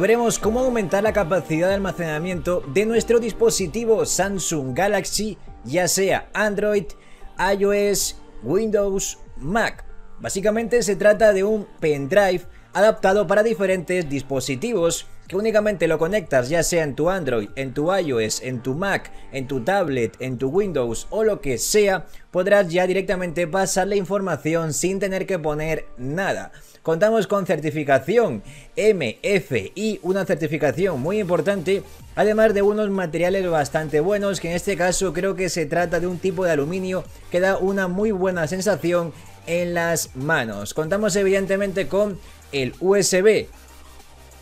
Veremos cómo aumentar la capacidad de almacenamiento de nuestro dispositivo Samsung Galaxy, ya sea Android, iOS, Windows, Mac. Básicamente se trata de un pendrive adaptado para diferentes dispositivos que únicamente lo conectas ya sea en tu Android, en tu iOS, en tu Mac, en tu tablet, en tu Windows o lo que sea, podrás ya directamente pasar la información sin tener que poner nada. Contamos con certificación MFI, una certificación muy importante, además de unos materiales bastante buenos, que en este caso creo que se trata de un tipo de aluminio que da una muy buena sensación en las manos. Contamos evidentemente con el USB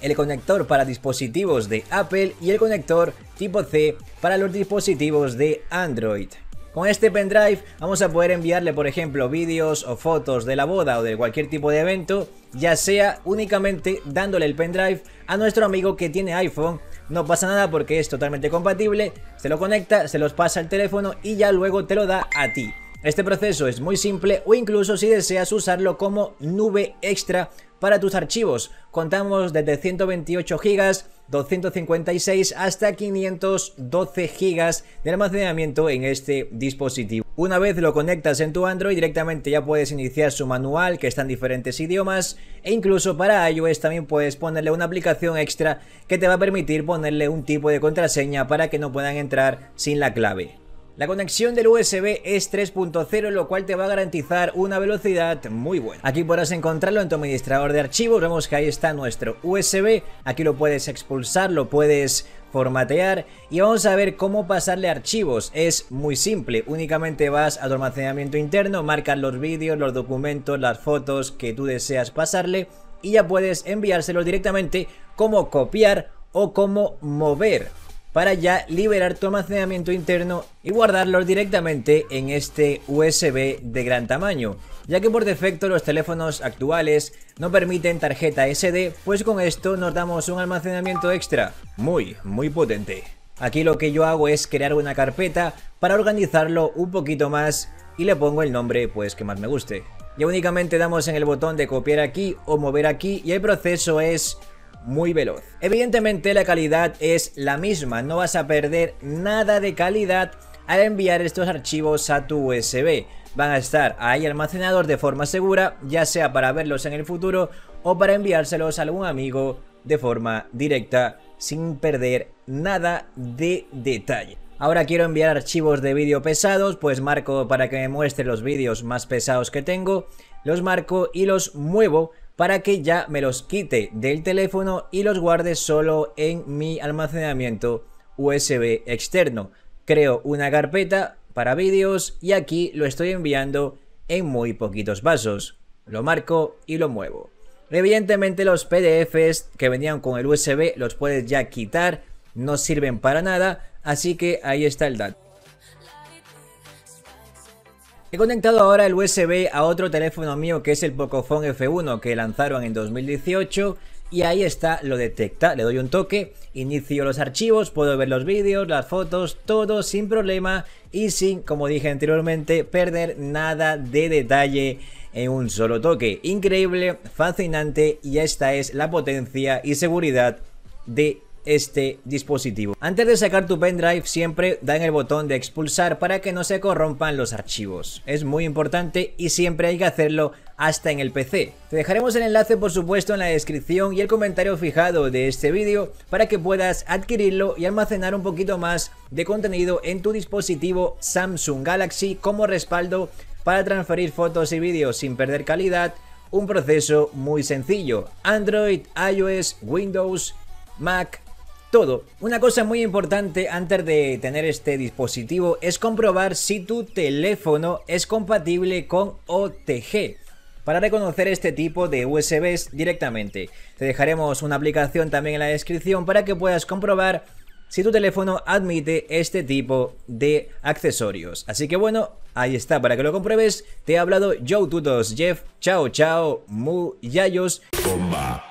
el conector para dispositivos de Apple y el conector tipo C para los dispositivos de Android. Con este pendrive vamos a poder enviarle por ejemplo vídeos o fotos de la boda o de cualquier tipo de evento, ya sea únicamente dándole el pendrive a nuestro amigo que tiene iPhone. No pasa nada porque es totalmente compatible, se lo conecta, se los pasa al teléfono y ya luego te lo da a ti. Este proceso es muy simple o incluso si deseas usarlo como nube extra para tus archivos. Contamos desde 128 GB, 256 hasta 512 GB de almacenamiento en este dispositivo. Una vez lo conectas en tu Android directamente ya puedes iniciar su manual que está en diferentes idiomas e incluso para iOS también puedes ponerle una aplicación extra que te va a permitir ponerle un tipo de contraseña para que no puedan entrar sin la clave. La conexión del USB es 3.0 lo cual te va a garantizar una velocidad muy buena. Aquí podrás encontrarlo en tu administrador de archivos, vemos que ahí está nuestro USB, aquí lo puedes expulsar, lo puedes formatear. Y vamos a ver cómo pasarle archivos. Es muy simple, únicamente vas a tu almacenamiento interno, marcas los vídeos, los documentos, las fotos que tú deseas pasarle y ya puedes enviárselos directamente como copiar o como mover para ya liberar tu almacenamiento interno y guardarlos directamente en este USB de gran tamaño, ya que por defecto los teléfonos actuales no permiten tarjeta SD, pues con esto nos damos un almacenamiento extra muy, muy potente. Aquí lo que yo hago es crear una carpeta para organizarlo un poquito más y le pongo el nombre pues que más me guste. Ya únicamente damos en el botón de copiar aquí o mover aquí y el proceso es muy veloz. Evidentemente la calidad es la misma, no vas a perder nada de calidad al enviar estos archivos a tu USB. Van a estar ahí almacenados de forma segura, ya sea para verlos en el futuro o para enviárselos a algún amigo de forma directa sin perder nada de detalle. Ahora quiero enviar archivos de vídeo pesados, pues marco para que me muestre los vídeos más pesados que tengo, los marco y los muevo para que ya me los quite del teléfono y los guarde solo en mi almacenamiento USB externo. Creo una carpeta para vídeos y aquí lo estoy enviando en muy poquitos pasos. Lo marco y lo muevo. Evidentemente los PDFs que venían con el USB los puedes ya quitar, no sirven para nada, así que ahí está el dato. He conectado ahora el USB a otro teléfono mío que es el Pocophone F1 que lanzaron en 2018 y ahí está, lo detecta, le doy un toque, inicio los archivos, puedo ver los vídeos, las fotos, todo sin problema y sin, como dije anteriormente, perder nada de detalle en un solo toque. Increíble, fascinante y esta es la potencia y seguridad de este dispositivo. Antes de sacar tu pendrive siempre da en el botón de expulsar para que no se corrompan los archivos. Es muy importante y siempre hay que hacerlo hasta en el PC. Te dejaremos el enlace por supuesto en la descripción y el comentario fijado de este vídeo para que puedas adquirirlo y almacenar un poquito más de contenido en tu dispositivo Samsung Galaxy como respaldo para transferir fotos y vídeos sin perder calidad. Un proceso muy sencillo. Android, iOS, Windows, Mac, Una cosa muy importante antes de tener este dispositivo es comprobar si tu teléfono es compatible con OTG para reconocer este tipo de USBs directamente. Te dejaremos una aplicación también en la descripción para que puedas comprobar si tu teléfono admite este tipo de accesorios. Así que bueno, ahí está, para que lo compruebes, te he hablado Joe Tutos, Jeff, chao chao, mu yayos. Bomba.